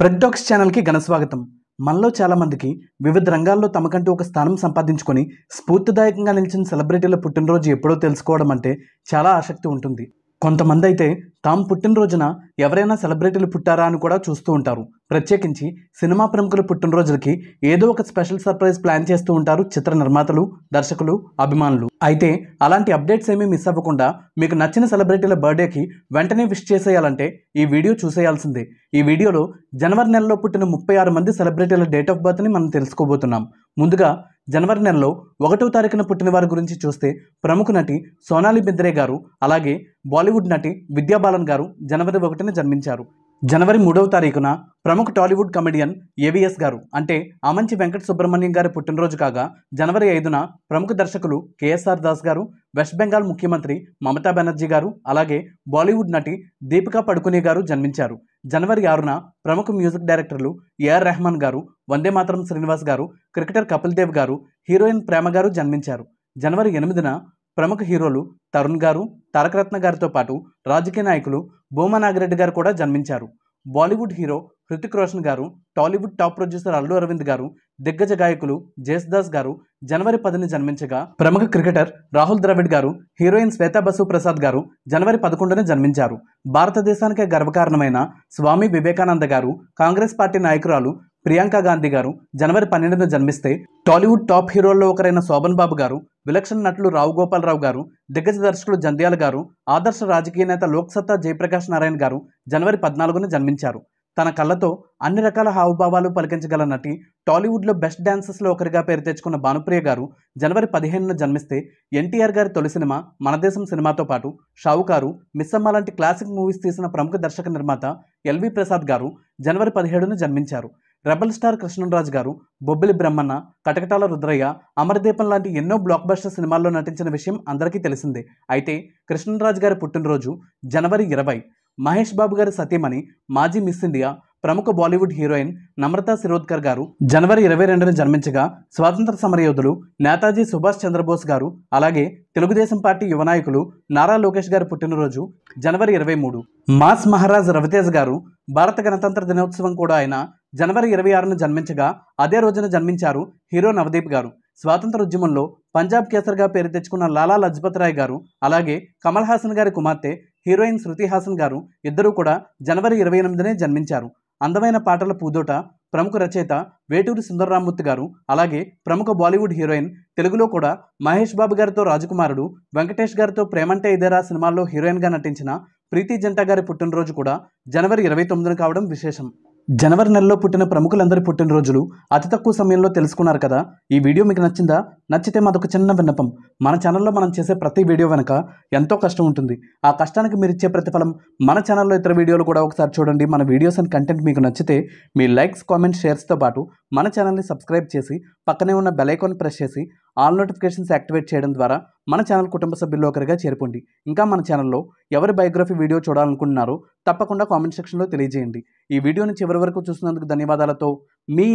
ప్రెడ్డాక్స్ ఛానల్కి ఘన స్వాగతం. మనలో చాలామందికి వివిధ రంగాల్లో తమకంటూ ఒక స్థానం సంపాదించుకొని స్ఫూర్తిదాయకంగా నిలిచిన సెలబ్రిటీల పుట్టినరోజు ఎప్పుడో తెలుసుకోవడం అంటే చాలా ఆసక్తి ఉంటుంది. కొంతమంది అయితే తాము పుట్టినరోజున ఎవరైనా సెలబ్రిటీలు పుట్టారా అని కూడా చూస్తూ ఉంటారు. ప్రత్యేకించి సినిమా ప్రముఖుల పుట్టినరోజులకి ఏదో ఒక స్పెషల్ సర్ప్రైజ్ ప్లాన్ చేస్తూ ఉంటారు చిత్ర నిర్మాతలు దర్శకులు అభిమానులు. అయితే అలాంటి అప్డేట్స్ ఏమీ మిస్ అవ్వకుండా మీకు నచ్చిన సెలబ్రిటీల బర్త్డేకి వెంటనే విష్ చేసేయాలంటే ఈ వీడియో చూసేయాల్సిందే. ఈ వీడియోలో జనవరి నెలలో పుట్టిన ముప్పై ఆరు మంది సెలబ్రిటీల డేట్ ఆఫ్ బర్త్ని మనం తెలుసుకోబోతున్నాం. ముందుగా జనవరి నెలలో ఒకటో తారీఖున పుట్టిన వారి గురించి చూస్తే ప్రముఖ నటి సోనాలి బింద్రే గారు అలాగే బాలీవుడ్ నటి విద్యా బాలన్ గారు జనవరి ఒకటిన జన్మించారు. జనవరి మూడవ తారీఖున ప్రముఖ టాలీవుడ్ కమెడియన్ ఏవిఎస్ గారు అంటే ఆమంచి వెంకట సుబ్రహ్మణ్యం గారి పుట్టినరోజు కాగా జనవరి ఐదున ప్రముఖ దర్శకులు కేఎస్ఆర్ దాస్ గారు వెస్ట్ బెంగాల్ ముఖ్యమంత్రి మమతా బెనర్జీ గారు అలాగే బాలీవుడ్ నటి దీపికా పడుకునే గారు జన్మించారు. జనవరి ఆరున ప్రముఖ మ్యూజిక్ డైరెక్టర్లు ఏఆర్ రెహమాన్ గారు వందే మాతరం శ్రీనివాస్ గారు క్రికెటర్ కపిల్ దేవ్ గారు హీరోయిన్ ప్రేమ గారు జన్మించారు. జనవరి ఎనిమిదిన ప్రముఖ హీరోలు తరుణ్ గారు తారకరత్న గారితో పాటు రాజకీయ నాయకులు భూమా నాగిరెడ్డి గారు కూడా జన్మించారు. బాలీవుడ్ హీరో హృతిక్ రోషన్ గారు Tollywood top producer Allu Aravind గారు దిగ్గజ గాయకులు జేసుదాస్ గారు జనవరి పదిని జన్మించగా ప్రముఖ క్రికెటర్ రాహుల్ ద్రవిడ్ గారు హీరోయిన్ శ్వేతా బసు ప్రసాద్ గారు జనవరి పదకొండున జన్మించారు. భారతదేశానికే గర్వకారణమైన స్వామి వివేకానంద గారు కాంగ్రెస్ పార్టీ నాయకురాలు ప్రియాంక గాంధీ గారు జనవరి పన్నెండున జన్మిస్తే టాలీవుడ్ టాప్ హీరోల్లో ఒకరైన శోభన్ బాబు గారు విలక్షణ నటులు రావు గోపాలరావు గారు దిగ్గజ దర్శకుడు జంధ్యాల గారు ఆదర్శ రాజకీయ నేత లోక్సత్తా జయప్రకాష్ నారాయణ గారు జనవరి పద్నాలుగున జన్మించారు. తన కళ్ళతో అన్ని రకాల హావభావాలు పలికించగల నటి టాలీవుడ్లో బెస్ట్ డాన్సర్స్లో ఒకరిగా పేరు తెచ్చుకున్న భానుప్రియ గారు జనవరి పదిహేనున జన్మిస్తే ఎన్టీఆర్ గారి తొలి సినిమా మనదేశం సినిమాతో పాటు షావుకారు మిస్సమ్మ లాంటి క్లాసిక్ మూవీస్ తీసిన ప్రముఖ దర్శక నిర్మాత ఎల్వి ప్రసాద్ గారు జనవరి పదిహేడున జన్మించారు. రెబల్ స్టార్ కృష్ణరాజు గారు బొబ్బిలి బ్రహ్మన్న కటకటాల రుద్రయ్య అమరదీపం లాంటి ఎన్నో బ్లాక్ బస్టర్ సినిమాల్లో నటించిన విషయం అందరికీ తెలిసిందే. అయితే కృష్ణరాజు గారి పుట్టినరోజు జనవరి ఇరవై. మహేష్ బాబు గారి సతీమణి మాజీ మిస్ ఇండియా ప్రముఖ బాలీవుడ్ హీరోయిన్ నమ్రతా శిరోద్కర్ గారు జనవరి ఇరవై రెండున జన్మించగా స్వాతంత్ర సమరయోధులు నేతాజీ సుభాష్ చంద్రబోస్ గారు అలాగే తెలుగుదేశం పార్టీ యువ నాయకులు నారా లోకేష్ గారి పుట్టినరోజు జనవరి ఇరవై మూడు. మాస్ మహారాజ్ రవితేజ్ గారు భారత గణతంత్ర దినోత్సవం కూడా ఆయన జనవరి ఇరవై ఆరున జన్మించగా అదే రోజున జన్మించారు హీరో నవదీప్ గారు. స్వాతంత్ర ఉద్యమంలో పంజాబ్ కేసర్గా పేరు తెచ్చుకున్న లాలా లజ్పత్ రాయ్ గారు అలాగే కమల్ హాసన్ గారి కుమార్తె హీరోయిన్ శృతి హాసన్ గారు ఇద్దరూ కూడా జనవరి ఇరవై ఎనిమిదినే జన్మించారు. అందమైన పాటల పూదోట ప్రముఖ రచయిత వేటూరి సుందరరామ్మూర్తి గారు అలాగే ప్రముఖ బాలీవుడ్ హీరోయిన్ తెలుగులో కూడా మహేష్ బాబు గారితో రాజకుమారుడు వెంకటేష్ గారితో ప్రేమంటే ఇదేరా సినిమాల్లో హీరోయిన్గా నటించిన ప్రీతి జంటా గారి పుట్టినరోజు కూడా జనవరి ఇరవై తొమ్మిదిన కావడం విశేషం. జనవరి నెలలో పుట్టిన ప్రముఖులందరి పుట్టినరోజులు అతి తక్కువ సమయంలో తెలుసుకున్నారు కదా. ఈ వీడియో మీకు నచ్చిందా? నచ్చితే మాదొక చిన్న విన్నపం. మన ఛానల్లో మనం చేసే ప్రతి వీడియో వెనక ఎంతో కష్టం ఉంటుంది. ఆ కష్టానికి మీరు ఇచ్చే ప్రతిఫలం మన ఛానల్లో ఇతర వీడియోలు కూడా ఒకసారి చూడండి. మన వీడియోస్ అండ్ కంటెంట్ మీకు నచ్చితే మీ లైక్స్ కామెంట్స్ షేర్స్తో పాటు మన ఛానల్ని సబ్స్క్రైబ్ చేసి పక్కనే ఉన్న బెల్ ఐకాన్ ప్రెస్ చేసి ఆల్ నోటిఫికేషన్స్ యాక్టివేట్ చేయడం ద్వారా మన ఛానల్ కుటుంబ సభ్యుల్లో ఒకరిగా చేరుకోండి. ఇంకా మన ఛానల్లో ఎవరి బయోగ్రఫీ వీడియో చూడాలనుకుంటున్నారో తప్పకుండా కామెంట్ సెక్షన్లో తెలియజేయండి. ఈ వీడియోని చివరి వరకు చూసినందుకు ధన్యవాదాలతో మీ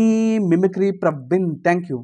మిమిక్రీ ప్రవీణ్. Thank you.